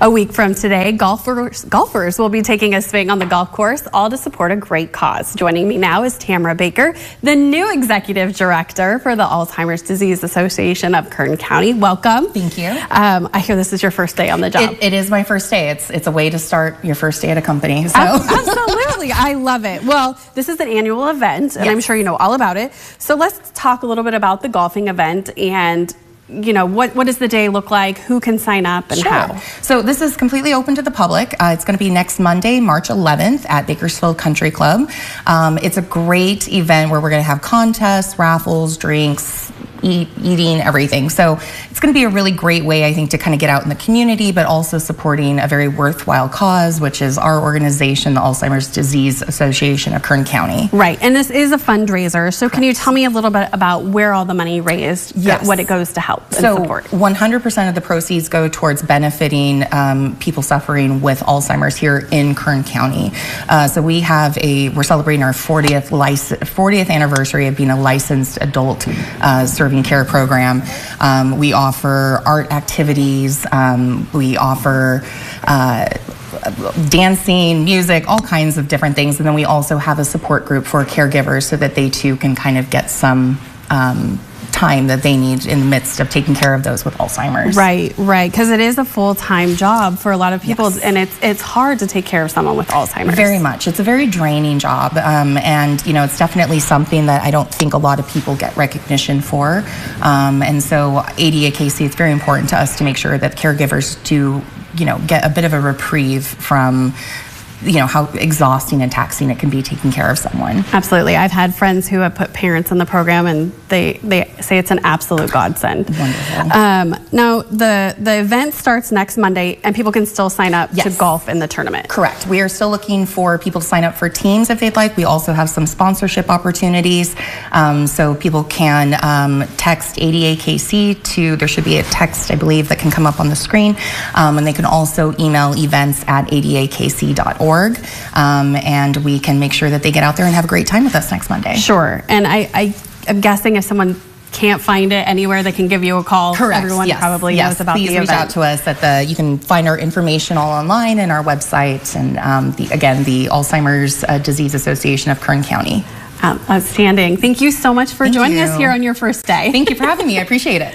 A week from today, golfers, golfers will be taking a swing on the golf course, all to support a great cause. Joining me now is Tamara Baker, the new executive director for the Alzheimer's Disease Association of Kern County. Welcome. Thank you. Um, I hear this is your first day on the job. It, it is my first day. It's it's a way to start your first day at a company. So. Absolutely, I love it. Well, this is an annual event, and yes. I'm sure you know all about it. So let's talk a little bit about the golfing event and you know, what, what does the day look like? Who can sign up and sure. how? So this is completely open to the public. Uh, it's going to be next Monday, March 11th at Bakersfield Country Club. Um, it's a great event where we're going to have contests, raffles, drinks, eat, eating, everything. So it's going to be a really great way, I think, to kind of get out in the community, but also supporting a very worthwhile cause, which is our organization, the Alzheimer's Disease Association of Kern County. Right, and this is a fundraiser. So Correct. can you tell me a little bit about where all the money raised, yes. what it goes to help so support? 100% of the proceeds go towards benefiting um, people suffering with Alzheimer's here in Kern County. Uh, so we have a, we're celebrating our 40th, 40th anniversary of being a licensed adult uh, serving care program. Um, we offer art activities. Um, we offer uh, dancing, music, all kinds of different things. And then we also have a support group for caregivers so that they too can kind of get some um, time that they need in the midst of taking care of those with Alzheimer's. Right, right, because it is a full-time job for a lot of people, yes. and it's it's hard to take care of someone with Alzheimer's. Very much. It's a very draining job, um, and you know it's definitely something that I don't think a lot of people get recognition for. Um, and so ADA ADAKC, it's very important to us to make sure that caregivers do you know get a bit of a reprieve from you know how exhausting and taxing it can be taking care of someone. Absolutely, I've had friends who have put parents in the program, and they they say it's an absolute godsend. Wonderful. Um, now the the event starts next Monday, and people can still sign up yes. to golf in the tournament. Correct. We are still looking for people to sign up for teams if they'd like. We also have some sponsorship opportunities, um, so people can um, text ADAKC to. There should be a text, I believe, that can come up on the screen, um, and they can also email events at adakc.org org, um, and we can make sure that they get out there and have a great time with us next Monday. Sure. And I, I am guessing if someone can't find it anywhere, they can give you a call. Correct. Everyone yes. probably yes. knows about Please the reach out to us at the. You can find our information all online and our website, and um, the, again the Alzheimer's uh, Disease Association of Kern County. Um, outstanding. Thank you so much for Thank joining you. us here on your first day. Thank you for having me. I appreciate it.